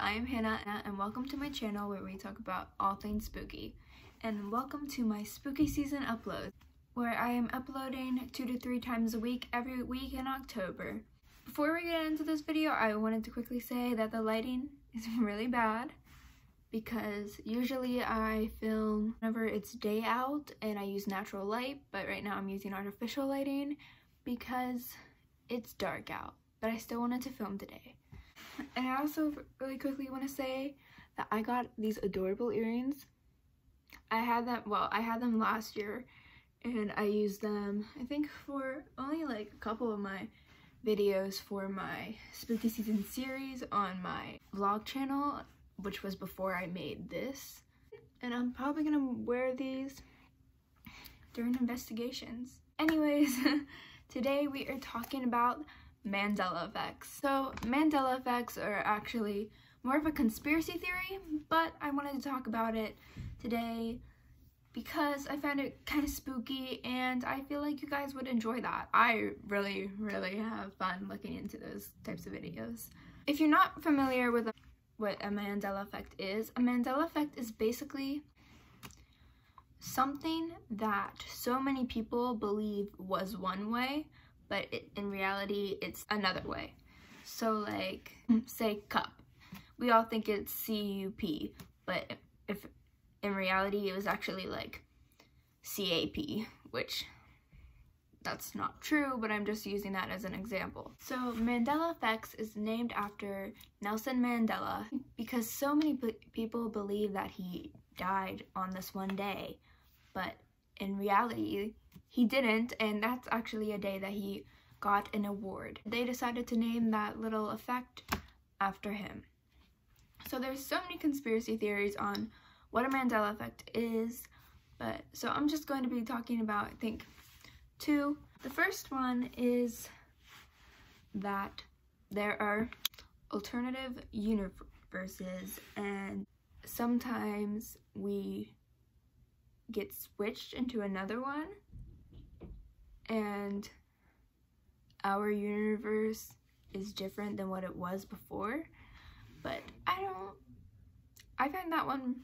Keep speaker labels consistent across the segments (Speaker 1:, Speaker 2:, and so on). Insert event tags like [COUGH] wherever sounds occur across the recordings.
Speaker 1: I am Hannah and welcome to my channel where we talk about all things spooky. And welcome to my spooky season upload, where I am uploading two to three times a week every week in October. Before we get into this video, I wanted to quickly say that the lighting [LAUGHS] is really bad because usually I film whenever it's day out and I use natural light, but right now I'm using artificial lighting because it's dark out, but I still wanted to film today. And I also really quickly want to say that I got these adorable earrings. I had them, well, I had them last year and I used them, I think for only like a couple of my videos for my spooky season series on my vlog channel, which was before I made this. And I'm probably gonna wear these during investigations. Anyways, [LAUGHS] today we are talking about Mandela effects. So Mandela effects are actually more of a conspiracy theory, but I wanted to talk about it today because I found it kind of spooky and I feel like you guys would enjoy that. I really, really have fun looking into those types of videos. If you're not familiar with what a Mandela effect is, a Mandela effect is basically something that so many people believe was one way but it, in reality, it's another way. So like, mm. say cup. We all think it's C-U-P, but if in reality it was actually like C-A-P, which that's not true, but I'm just using that as an example. So Mandela Effects is named after Nelson Mandela because so many people believe that he died on this one day, but in reality, he didn't, and that's actually a day that he got an award. They decided to name that little effect after him. So there's so many conspiracy theories on what a Mandela effect is, but so I'm just going to be talking about, I think, two. The first one is that there are alternative universes and sometimes we get switched into another one and our universe is different than what it was before but I don't I find that one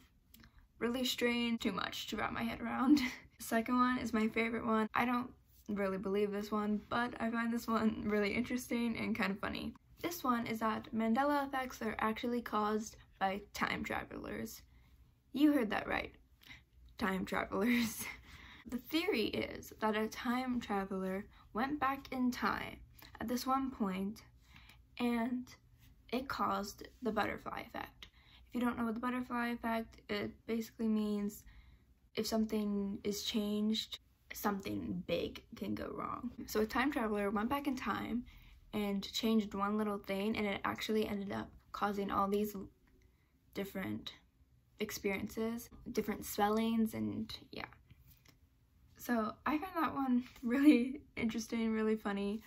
Speaker 1: really strange too much to wrap my head around. [LAUGHS] The second one is my favorite one. I don't really believe this one but I find this one really interesting and kind of funny. This one is that Mandela effects are actually caused by time travelers. You heard that right. Time travelers [LAUGHS] The theory is that a time traveler went back in time at this one point and it caused the butterfly effect. If you don't know what the butterfly effect, it basically means if something is changed, something big can go wrong. So a time traveler went back in time and changed one little thing and it actually ended up causing all these different experiences, different spellings and yeah. So I find that one [LAUGHS] really interesting, really funny.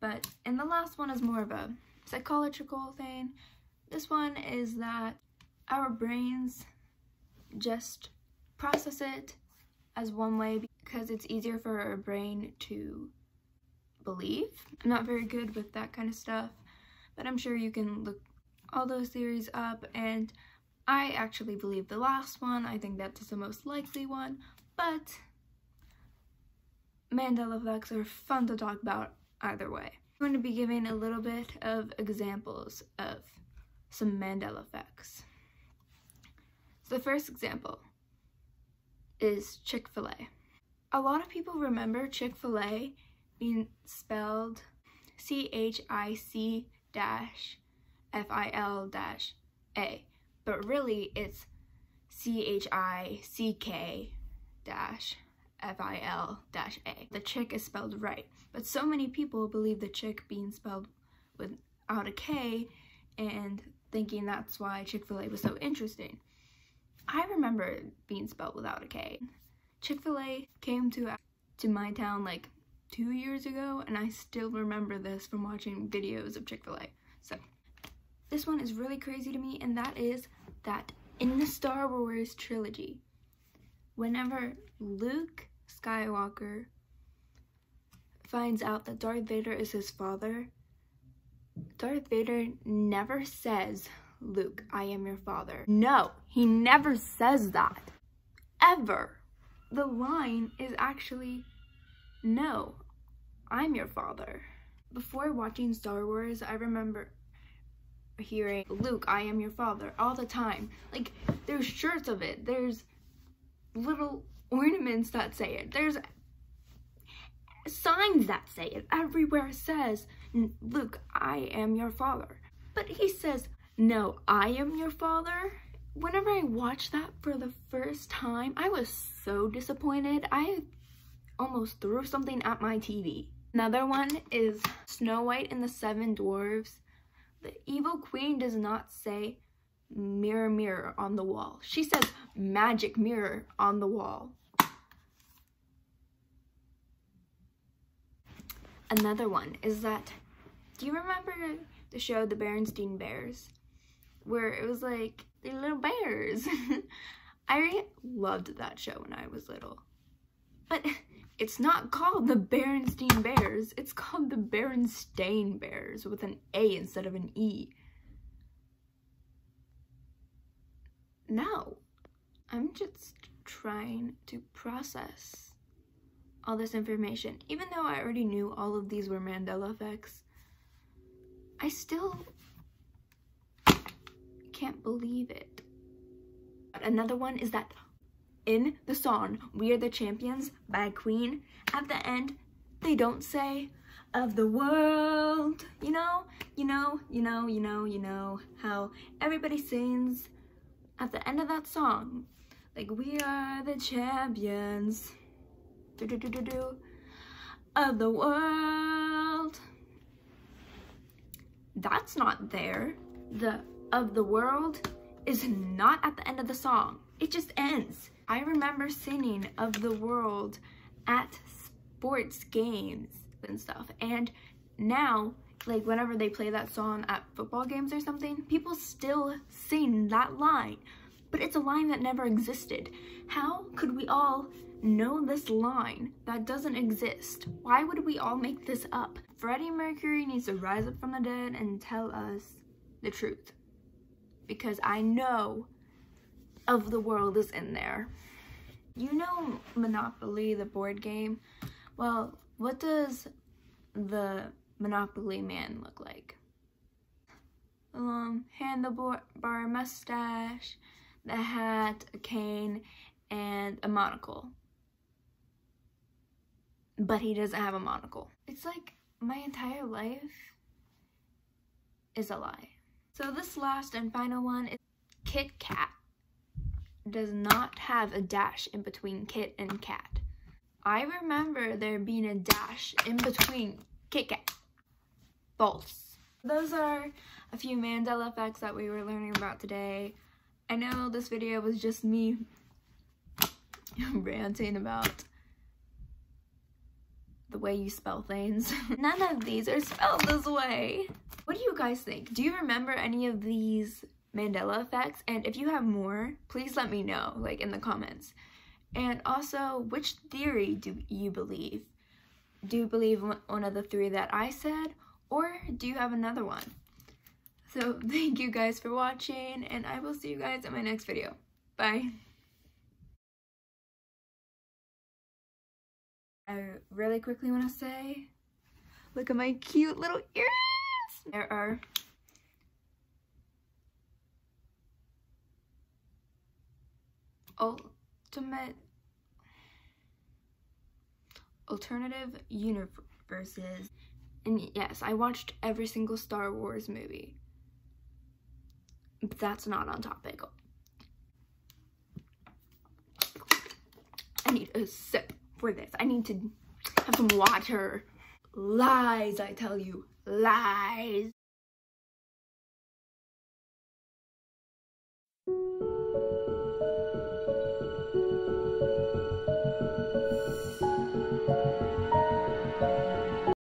Speaker 1: But, and the last one is more of a psychological thing. This one is that our brains just process it as one way because it's easier for our brain to believe. I'm not very good with that kind of stuff, but I'm sure you can look all those theories up and I actually believe the last one. I think that's the most likely one, but Mandela effects are fun to talk about either way. I'm going to be giving a little bit of examples of some Mandela effects. So the first example is Chick-fil-A. A lot of people remember Chick-fil-A being spelled C-H-I-C dash F-I-L dash A, but really it's C-H-I-C-K dash F-I-L-A. The chick is spelled right, but so many people believe the chick being spelled without a K and thinking that's why Chick-fil-A was so interesting. I remember being spelled without a K. Chick-fil-A came to, to my town like two years ago and I still remember this from watching videos of Chick-fil-A. So this one is really crazy to me and that is that in the Star Wars trilogy, whenever Luke Skywalker finds out that Darth Vader is his father, Darth Vader never says Luke, I am your father. No, he never says that. Ever. The line is actually, no, I'm your father. Before watching Star Wars, I remember hearing, Luke, I am your father, all the time. Like, there's shirts of it. There's little ornaments that say it. There's signs that say it. Everywhere says, Luke, I am your father. But he says, no, I am your father. Whenever I watched that for the first time, I was so disappointed. I almost threw something at my TV. Another one is Snow White and the Seven Dwarfs. The evil queen does not say mirror, mirror on the wall. She says magic mirror on the wall. Another one is that, do you remember the show The Berenstain Bears? Where it was like, the little bears. [LAUGHS] I loved that show when I was little. But [LAUGHS] it's not called the Berenstein Bears. It's called the Berenstain Bears with an A instead of an E. No, I'm just trying to process all this information. Even though I already knew all of these were Mandela effects, I still can't believe it. Another one is that in the song We Are the Champions by Queen, at the end, they don't say of the world. You know, you know, you know, you know, you know how everybody sings at the end of that song. Like, we are the champions do, do, do, do, do, of the world. That's not there. The of the world is not at the end of the song. It just ends. I remember singing of the world at sports games and stuff. And now, like whenever they play that song at football games or something, people still sing that line. But it's a line that never existed. How could we all know this line that doesn't exist? Why would we all make this up? Freddie Mercury needs to rise up from the dead and tell us the truth because I know of the world is in there. You know Monopoly, the board game? Well, what does the Monopoly man look like? Um, handlebar mustache, the hat, a cane, and a monocle. But he doesn't have a monocle. It's like my entire life is a lie. So this last and final one is Kit Kat. Does not have a dash in between Kit and Kat. I remember there being a dash in between Kit Kat. False. Those are a few Mandela effects that we were learning about today. I know this video was just me [LAUGHS] ranting about the way you spell things. [LAUGHS] None of these are spelled this way. What do you guys think? Do you remember any of these Mandela effects? And if you have more, please let me know, like in the comments. And also, which theory do you believe? Do you believe one of the three that I said? Or do you have another one? So [LAUGHS] thank you guys for watching, and I will see you guys in my next video. Bye. I really quickly want to say, look at my cute little ears. There are ultimate alternative universes. And yes, I watched every single Star Wars movie. But that's not on topic. I need a sip for this. I need to have some water. Lies, I tell you. Lies.